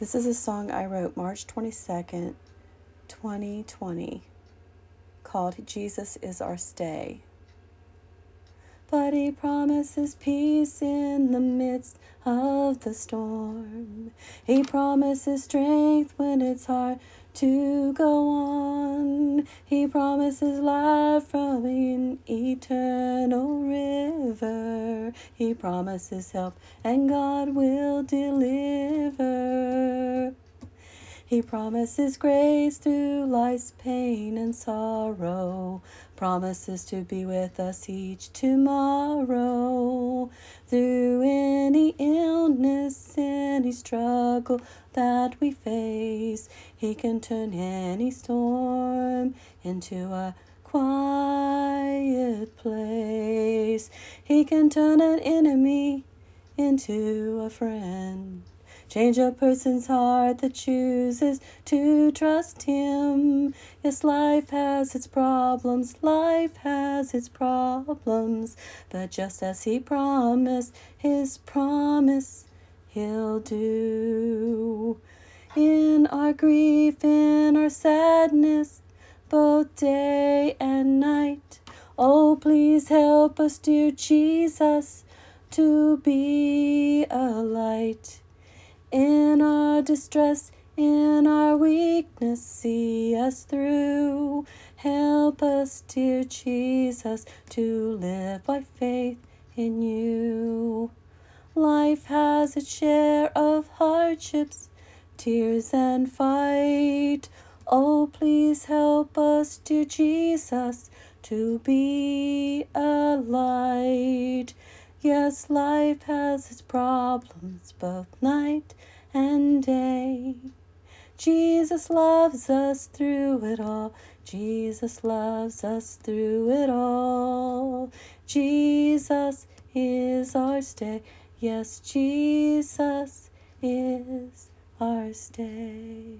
This is a song I wrote March 22nd, 2020, called Jesus is Our Stay. But he promises peace in the midst of the storm. He promises strength when it's hard to go on. He promises life from an eternal river. He promises help, and God will deliver. He promises grace through life's pain and sorrow, promises to be with us each tomorrow. Through any illness, any struggle that we face, He can turn any storm into a quiet place. He can turn an enemy into a friend. Change a person's heart that chooses to trust Him. Yes, life has its problems, life has its problems. But just as He promised, His promise He'll do. In our grief, in our sadness, both day and night. Oh, please help us, dear Jesus, to be a light. In our distress, in our weakness, see us through. Help us, dear Jesus, to live by faith in you. Life has its share of hardships, tears, and fight. Oh, please help us, dear Jesus, to be a light. Yes, life has its problems both night and day. Jesus loves us through it all. Jesus loves us through it all. Jesus is our stay. Yes, Jesus is our stay.